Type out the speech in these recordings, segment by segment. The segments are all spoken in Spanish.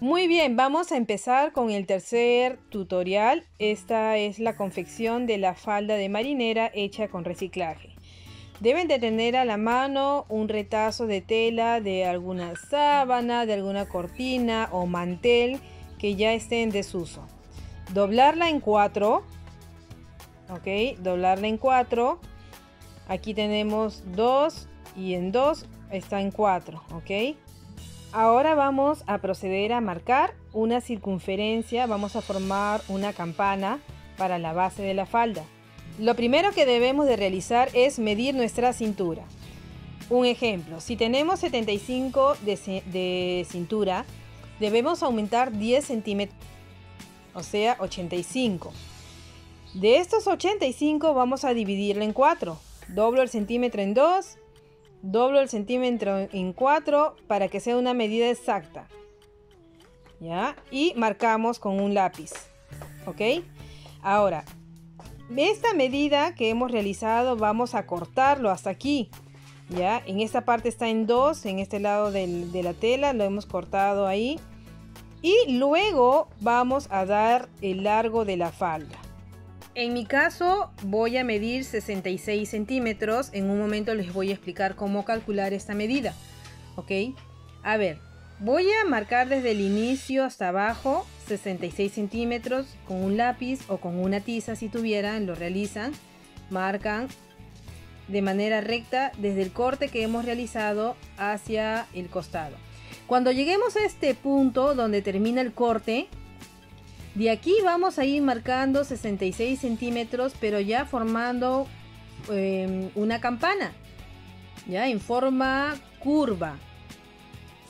Muy bien, vamos a empezar con el tercer tutorial. Esta es la confección de la falda de marinera hecha con reciclaje. Deben de tener a la mano un retazo de tela de alguna sábana, de alguna cortina o mantel que ya esté en desuso. Doblarla en cuatro. Ok, doblarla en cuatro. Aquí tenemos dos y en dos está en cuatro. Ok. Ahora vamos a proceder a marcar una circunferencia. Vamos a formar una campana para la base de la falda. Lo primero que debemos de realizar es medir nuestra cintura. Un ejemplo, si tenemos 75 de, de cintura, debemos aumentar 10 centímetros, o sea, 85. De estos 85 vamos a dividirlo en 4. Doblo el centímetro en 2, doblo el centímetro en 4 para que sea una medida exacta. ¿Ya? Y marcamos con un lápiz. ¿Ok? Ahora, esta medida que hemos realizado vamos a cortarlo hasta aquí. Ya, en esta parte está en 2, en este lado de la tela lo hemos cortado ahí. Y luego vamos a dar el largo de la falda. En mi caso voy a medir 66 centímetros. En un momento les voy a explicar cómo calcular esta medida. ¿Ok? A ver, voy a marcar desde el inicio hasta abajo 66 centímetros con un lápiz o con una tiza si tuvieran, lo realizan, marcan de manera recta desde el corte que hemos realizado hacia el costado. Cuando lleguemos a este punto donde termina el corte, de aquí vamos a ir marcando 66 centímetros, pero ya formando em, una campana, ya en forma curva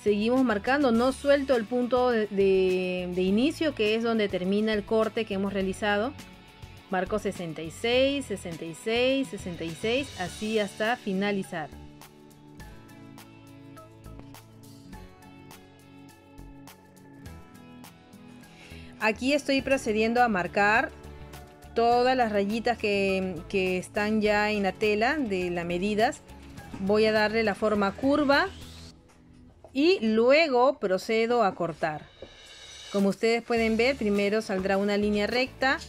seguimos marcando, no suelto el punto de, inicio que es donde termina el corte que hemos realizado. Marco 66, 66, 66, así hasta finalizar. Aquí estoy procediendo a marcar todas las rayitas que, están ya en la tela de las medidas. Voy a darle la forma curva y luego procedo a cortar. Como ustedes pueden ver, primero saldrá una línea recta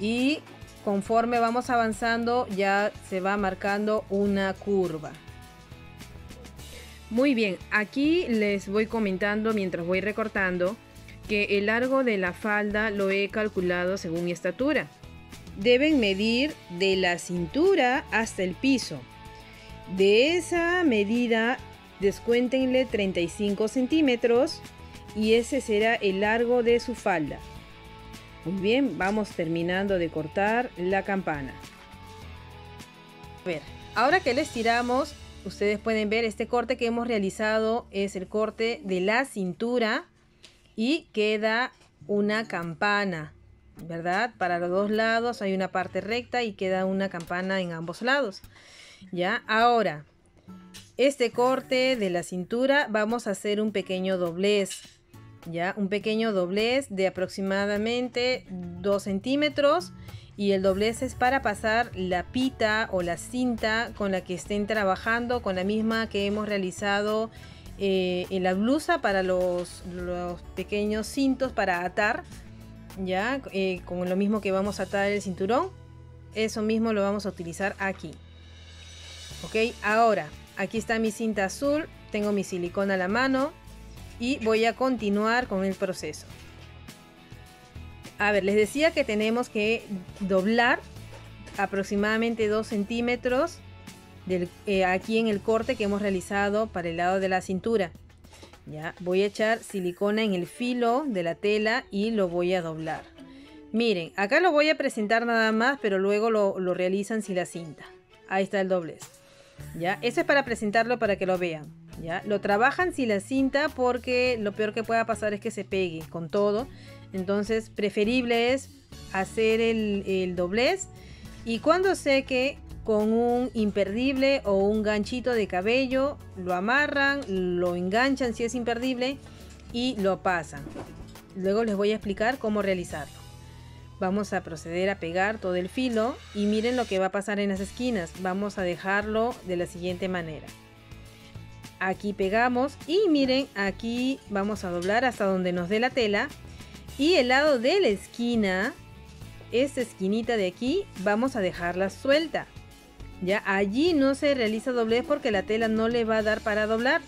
y conforme vamos avanzando ya se va marcando una curva. Muy bien, aquí les voy comentando mientras voy recortando que el largo de la falda lo he calculado según mi estatura. Deben medir de la cintura hasta el piso. De esa medida Descuéntenle 35 centímetros y ese será el largo de su falda. Muy bien, vamos terminando de cortar la campana. A ver, ahora que le estiramos, ustedes pueden ver este corte que hemos realizado es el corte de la cintura y queda una campana, ¿verdad? Para los dos lados hay una parte recta y queda una campana en ambos lados. Ya, ahora este corte de la cintura vamos a hacer un pequeño doblez. Ya, un pequeño doblez de aproximadamente 2 centímetros. Y el doblez es para pasar la pita o la cinta con la que estén trabajando, con la misma que hemos realizado eh, en la blusa para los, pequeños cintos para atar. Ya, eh, con lo mismo que vamos a atar el cinturón. Eso mismo lo vamos a utilizar aquí. Ok, ahora Aquí está mi cinta azul, tengo mi silicona a la mano y voy a continuar con el proceso. A ver, les decía que tenemos que doblar aproximadamente 2 centímetros eh, aquí en el corte que hemos realizado para el lado de la cintura. Ya, voy a echar silicona en el filo de la tela y lo voy a doblar. Miren, acá lo voy a presentar nada más, pero luego lo, realizan sin la cinta. Ahí está el doblez. ¿ya? Eso es para presentarlo para que lo vean, ¿ya? Lo trabajan sin la cinta porque lo peor que pueda pasar es que se pegue con todo. Entonces, preferible es hacer el, doblez y cuando seque con un imperdible o un ganchito de cabello, lo amarran, lo enganchan si es imperdible y lo pasan. Luego les voy a explicar cómo realizarlo. Vamos a proceder a pegar todo el filo y miren lo que va a pasar en las esquinas. Vamos a dejarlo de la siguiente manera. aquí pegamos y miren aquí vamos a doblar hasta donde nos dé la tela y el lado de la esquina esta esquinita de aquí vamos a dejarla suelta ya allí no se realiza doblez porque la tela no le va a dar para doblar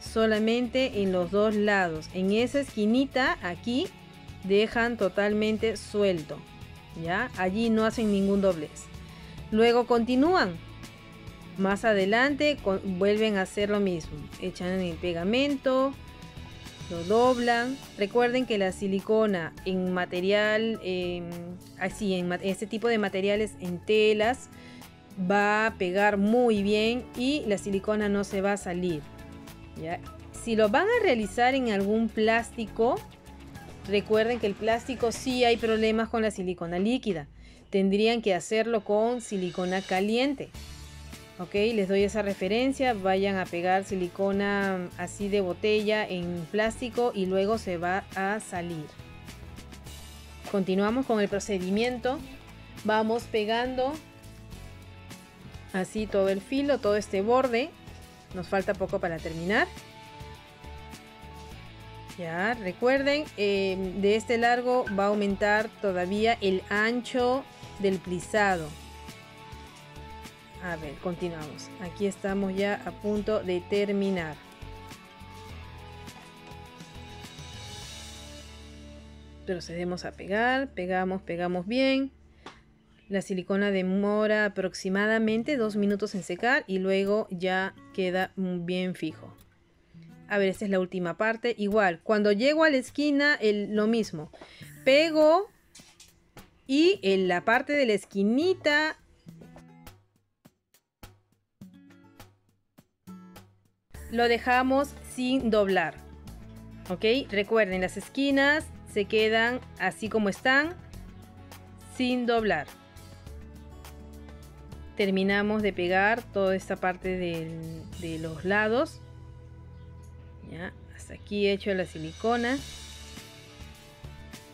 solamente en los dos lados en esa esquinita aquí dejan totalmente suelto ya allí no hacen ningún doblez luego continúan más adelante vuelven a hacer lo mismo. Echan el pegamento, lo doblan. Recuerden que la silicona en material, así, en este tipo de materiales en telas, va a pegar muy bien y la silicona no se va a salir. Si lo van a realizar en algún plástico, recuerden que el plástico sí hay problemas con la silicona líquida. Tendrían que hacerlo con silicona caliente ok les doy esa referencia vayan a pegar silicona así de botella en plástico y luego se va a salir continuamos con el procedimiento vamos pegando así todo el filo todo este borde nos falta poco para terminar ya recuerden eh, de este largo va a aumentar todavía el ancho del plisado a ver, continuamos. Aquí estamos ya a punto de terminar. Procedemos a pegar, pegamos, pegamos bien. La silicona demora aproximadamente dos minutos en secar y luego ya queda bien fijo. A ver, esta es la última parte. Igual, cuando llego a la esquina, lo mismo. Pego y en la parte de la esquinita lo dejamos sin doblar. ¿Ok? Recuerden, las esquinas se quedan así como están, sin doblar. Terminamos de pegar toda esta parte de, los lados. ¿Ya? Hasta aquí he hecho la silicona.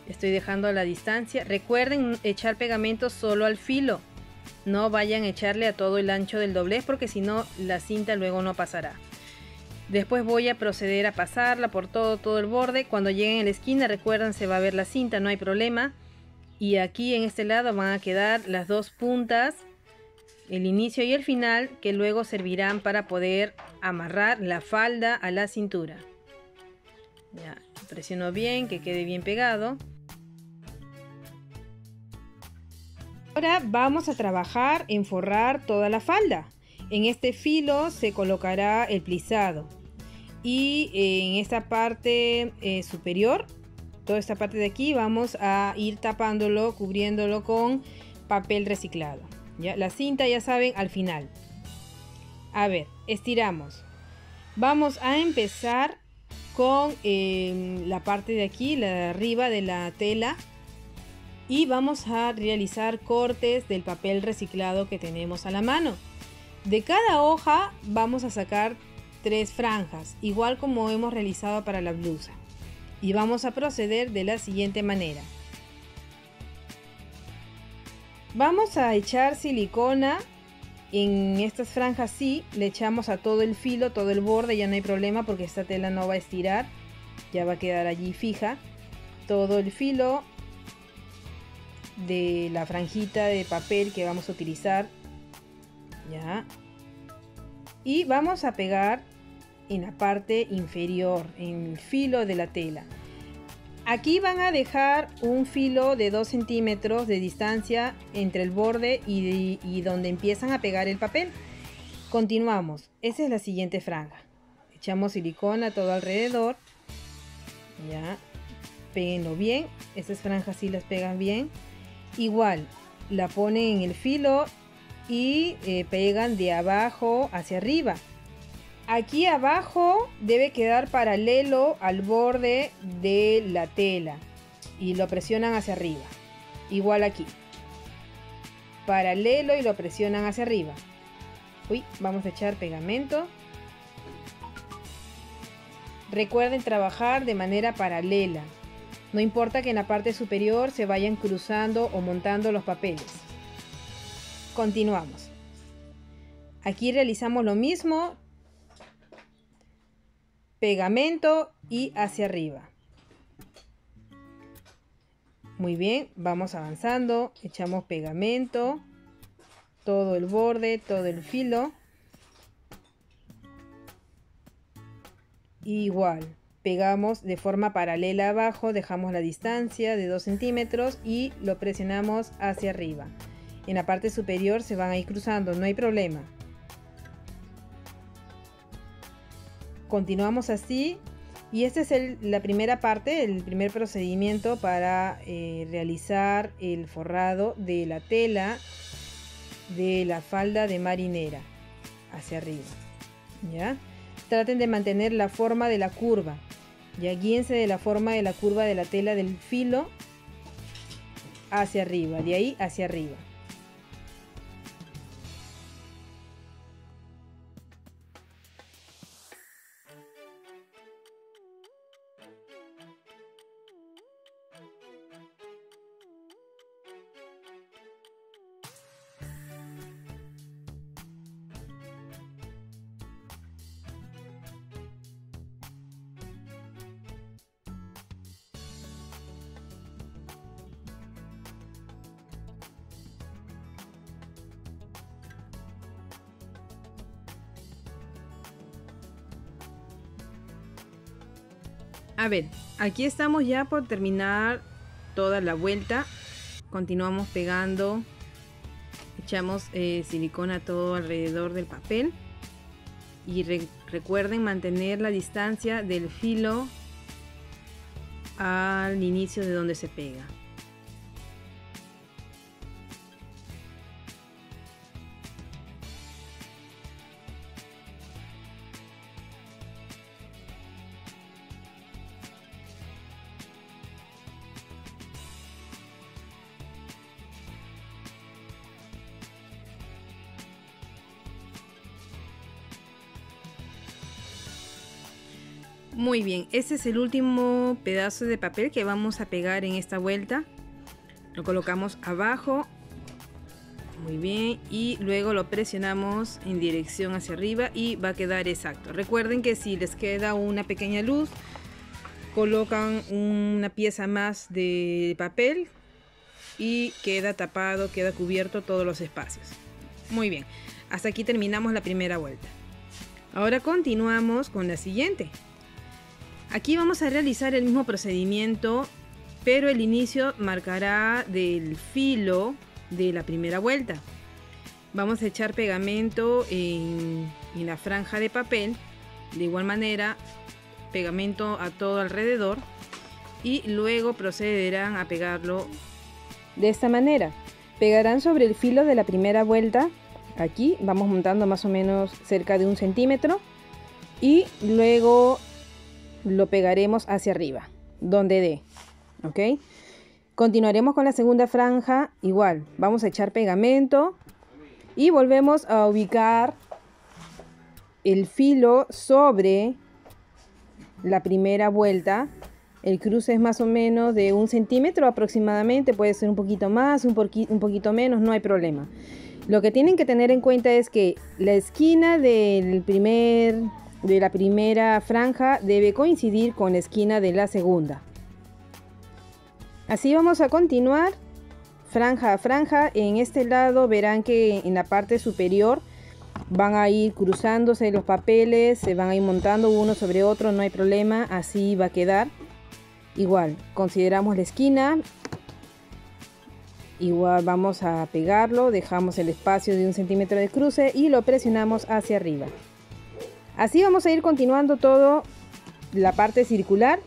Estoy dejando a la distancia. Recuerden echar pegamento solo al filo. No vayan a echarle a todo el ancho del doblez porque si no la cinta luego no pasará. Después voy a proceder a pasarla por todo, todo el borde. Cuando lleguen a la esquina, recuerden, se va a ver la cinta, no hay problema. Y aquí en este lado van a quedar las dos puntas, el inicio y el final, que luego servirán para poder amarrar la falda a la cintura. Ya, presiono bien, que quede bien pegado. Ahora vamos a trabajar en forrar toda la falda. En este filo se colocará el plisado y en esta parte eh, superior toda esta parte de aquí vamos a ir tapándolo cubriéndolo con papel reciclado ya la cinta ya saben al final. A ver estiramos. Vamos a empezar con em, la parte de aquí la de arriba de la tela. Y vamos a realizar cortes del papel reciclado que tenemos a la mano. De cada hoja vamos a sacar tres franjas, igual como hemos realizado para la blusa. Y vamos a proceder de la siguiente manera. Vamos a echar silicona en estas franjas sí, le echamos a todo el filo, todo el borde, ya no hay problema porque esta tela no va a estirar, ya va a quedar allí fija. Todo el filo de la franjita de papel que vamos a utilizar. Ya. Y vamos a pegar en la parte inferior, en el filo de la tela. Aquí van a dejar un filo de 2 centímetros de distancia entre el borde y, donde empiezan a pegar el papel. Continuamos. Esa es la siguiente franja. Echamos silicona todo alrededor. Ya. Péguenlo bien. Estas franjas sí las pegan bien. Igual, la ponen en el filo y eh, pegan de abajo hacia arriba. Aquí abajo debe quedar paralelo al borde de la tela y lo presionan hacia arriba. Igual aquí. Paralelo y lo presionan hacia arriba. Uy, vamos a echar pegamento. Recuerden trabajar de manera paralela. No importa que en la parte superior se vayan cruzando o montando los papeles. Continuamos. Aquí realizamos lo mismo, pegamento y hacia arriba. Muy bien, vamos avanzando, echamos pegamento, todo el borde, todo el filo. Igual, pegamos de forma paralela abajo, dejamos la distancia de 2 centímetros y lo presionamos hacia arriba. En la parte superior se van a ir cruzando, no hay problema. Continuamos así y esta es la primera parte, el primer procedimiento para eh, realizar el forrado de la tela de la falda de marinera hacia arriba. ¿Ya? Traten de mantener la forma de la curva. Ya guíense de la forma de la curva de la tela del filo hacia arriba, de ahí hacia arriba. A ver, aquí estamos ya por terminar toda la vuelta. Continuamos pegando. Echamos eh, silicona todo alrededor del papel. Y recuerden mantener la distancia del filo al inicio de donde se pega. Muy bien, este es el último pedazo de papel que vamos a pegar en esta vuelta. Lo colocamos abajo. Muy bien, y luego lo presionamos en dirección hacia arriba y va a quedar exacto. Recuerden que si les queda una pequeña luz, colocan una pieza más de papel y queda tapado, queda cubierto todos los espacios. Muy bien, hasta aquí terminamos la primera vuelta. Ahora continuamos con la siguiente. Aquí vamos a realizar el mismo procedimiento, pero el inicio marcará del filo de la primera vuelta. Vamos a echar pegamento en, la franja de papel, de igual manera pegamento a todo alrededor y luego procederán a pegarlo de esta manera. Pegarán sobre el filo de la primera vuelta, aquí vamos montando más o menos cerca de un centímetro y luego lo pegaremos hacia arriba, donde dé, ¿ok? Continuaremos con la segunda franja, igual, vamos a echar pegamento y volvemos a ubicar el filo sobre la primera vuelta. El cruce es más o menos de un centímetro aproximadamente, puede ser un poquito más, un, un poquito menos, no hay problema. Lo que tienen que tener en cuenta es que la esquina del primer de la primera franja debe coincidir con la esquina de la segunda. Así vamos a continuar franja a franja. En este lado verán que en la parte superior van a ir cruzándose los papeles, se van a ir montando uno sobre otro, no hay problema, así va a quedar. Igual, consideramos la esquina, igual vamos a pegarlo, dejamos el espacio de un centímetro de cruce y lo presionamos hacia arriba. Así vamos a ir continuando todo la parte circular.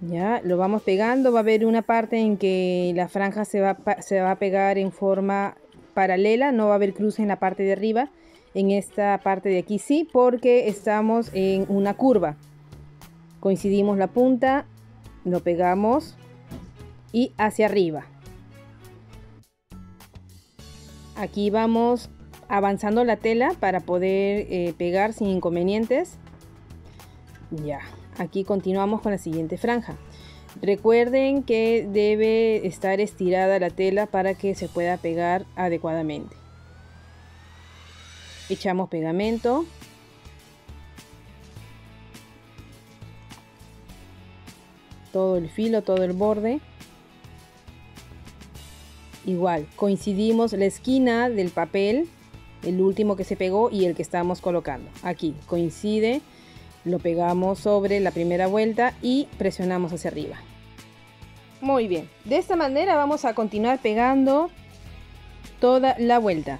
Ya, lo vamos pegando. Va a haber una parte en que la franja se va, se va a pegar en forma paralela. No va a haber cruce en la parte de arriba. En esta parte de aquí sí, porque estamos en una curva. Coincidimos la punta, lo pegamos y hacia arriba. Aquí vamos avanzando la tela para poder eh, pegar sin inconvenientes. Ya, aquí continuamos con la siguiente franja. Recuerden que debe estar estirada la tela para que se pueda pegar adecuadamente. Echamos pegamento. Todo el filo, todo el borde. Igual, coincidimos la esquina del papel el último que se pegó y el que estamos colocando. Aquí coincide, lo pegamos sobre la primera vuelta y presionamos hacia arriba. Muy bien, de esta manera vamos a continuar pegando toda la vuelta.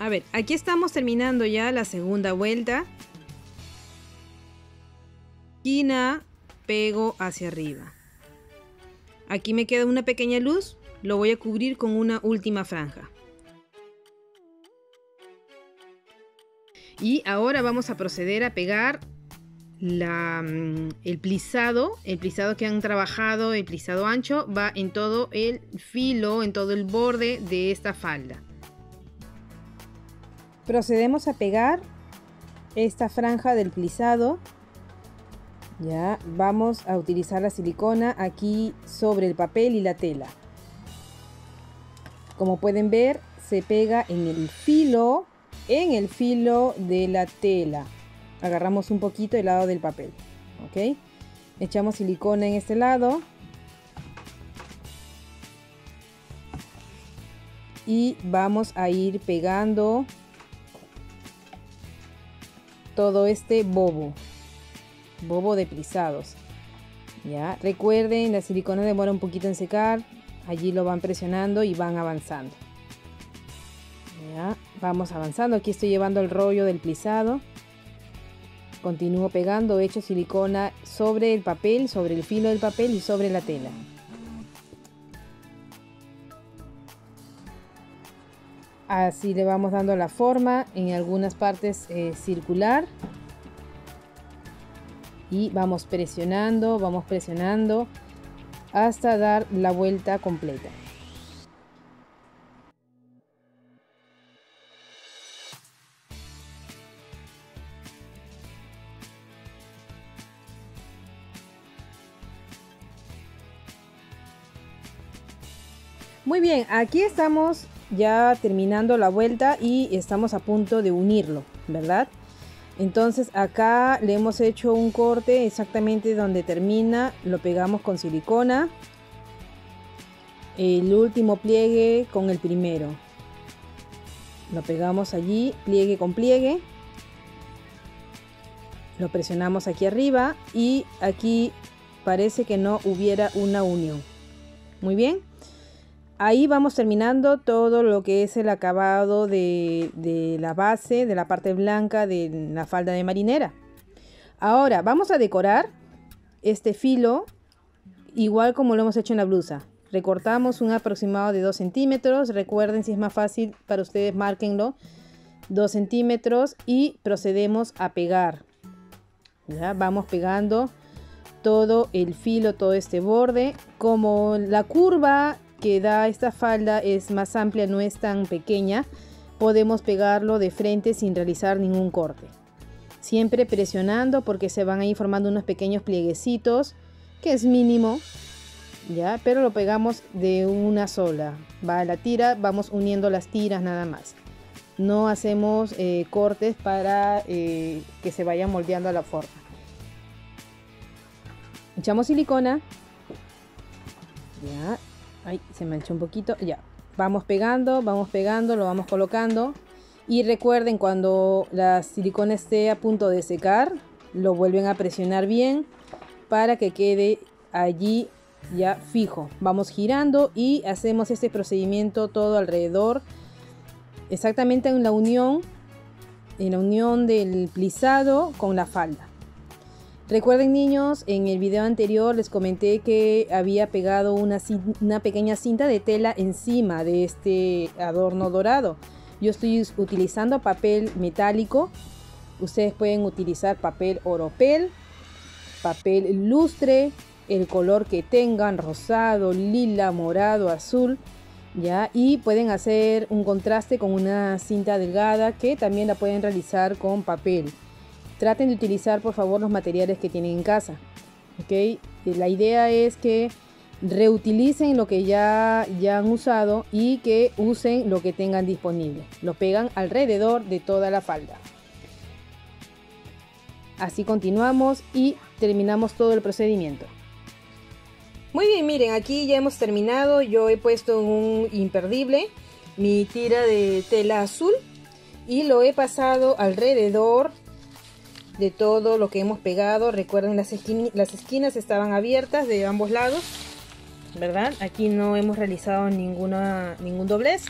A ver, aquí estamos terminando ya la segunda vuelta. Esquina, pego hacia arriba. Aquí me queda una pequeña luz, lo voy a cubrir con una última franja. Y ahora vamos a proceder a pegar mm, el plisado, el plisado que han trabajado, el plisado ancho, va en todo el filo, en todo el borde de esta falda. Procedemos a pegar esta franja del plisado. Ya vamos a utilizar la silicona aquí sobre el papel y la tela. Como pueden ver, se pega en el filo, en el filo de la tela. Agarramos un poquito el lado del papel, ¿ok? Echamos silicona en este lado. Y vamos a ir pegando todo este bobo, bobo de plisados. Ya, recuerden, la silicona demora un poquito en secar, allí lo van presionando y van avanzando. Ya, vamos avanzando, aquí estoy llevando el rollo del plisado. Continúo pegando, hecho silicona sobre el papel, sobre el filo del papel y sobre la tela. Así le vamos dando la forma, en algunas partes eh, circular. Y vamos presionando, vamos presionando hasta dar la vuelta completa. Muy bien, aquí estamos ya terminando la vuelta y estamos a punto de unirlo, ¿verdad? Entonces acá le hemos hecho un corte exactamente donde termina, lo pegamos con silicona. El último pliegue con el primero. Lo pegamos allí, pliegue con pliegue. Lo presionamos aquí arriba y aquí parece que no hubiera una unión. Muy bien. Ahí vamos terminando todo lo que es el acabado de, la base, de la parte blanca de la falda de marinera. Ahora vamos a decorar este filo igual como lo hemos hecho en la blusa. Recortamos un aproximado de 2 centímetros. Recuerden si es más fácil para ustedes, márquenlo. 2 centímetros y procedemos a pegar. ¿Ya? Vamos pegando todo el filo, todo este borde. Como la curva que da esta falda es más amplia, no es tan pequeña, podemos pegarlo de frente sin realizar ningún corte. Siempre presionando porque se van a ir formando unos pequeños plieguecitos, que es mínimo, ya, pero lo pegamos de una sola. Va a la tira, vamos uniendo las tiras nada más. No hacemos eh, cortes para eh, que se vaya moldeando a la forma. Echamos silicona. Ay, se manchó un poquito. Ya. Vamos pegando, vamos pegando, lo vamos colocando. Y recuerden cuando la silicona esté a punto de secar, lo vuelven a presionar bien para que quede allí ya fijo. Vamos girando y hacemos este procedimiento todo alrededor. Exactamente en la unión, en la unión del plisado con la falda. Recuerden niños, en el video anterior les comenté que había pegado una, pequeña cinta de tela encima de este adorno dorado. Yo estoy utilizando papel metálico. Ustedes pueden utilizar papel oropel, papel lustre, el color que tengan, rosado, lila, morado, azul. ¿ya? Y pueden hacer un contraste con una cinta delgada que también la pueden realizar con papel. Traten de utilizar por favor los materiales que tienen en casa. ¿okay? La idea es que reutilicen lo que ya, ya han usado y que usen lo que tengan disponible. Lo pegan alrededor de toda la falda. Así continuamos y terminamos todo el procedimiento. Muy bien, miren, aquí ya hemos terminado. Yo he puesto un imperdible, mi tira de tela azul y lo he pasado alrededor de todo lo que hemos pegado. Recuerden, las, las esquinas estaban abiertas de ambos lados, ¿verdad? Aquí no hemos realizado ninguna, ningún doblez.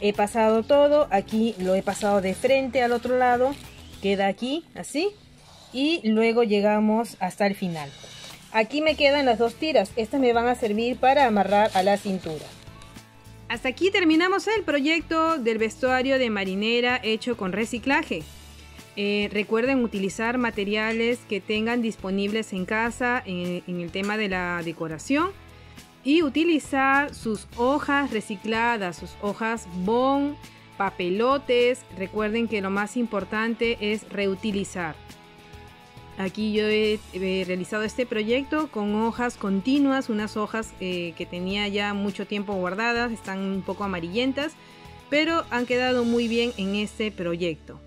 He pasado todo, aquí lo he pasado de frente al otro lado, queda aquí, así. Y luego llegamos hasta el final. Aquí me quedan las dos tiras, estas me van a servir para amarrar a la cintura. Hasta aquí terminamos el proyecto del vestuario de marinera hecho con reciclaje. Eh, recuerden utilizar materiales que tengan disponibles en casa en, en el tema de la decoración y utilizar sus hojas recicladas, sus hojas bon, papelotes. Recuerden que lo más importante es reutilizar. Aquí yo he, realizado este proyecto con hojas continuas, unas hojas eh, que tenía ya mucho tiempo guardadas, están un poco amarillentas, pero han quedado muy bien en este proyecto.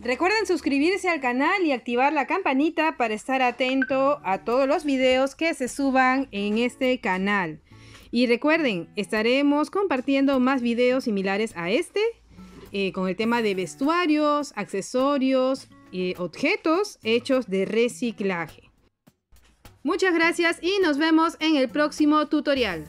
Recuerden suscribirse al canal y activar la campanita para estar atento a todos los videos que se suban en este canal. Y recuerden, estaremos compartiendo más videos similares a este, eh, con el tema de vestuarios, accesorios, y objetos hechos de reciclaje. Muchas gracias y nos vemos en el próximo tutorial.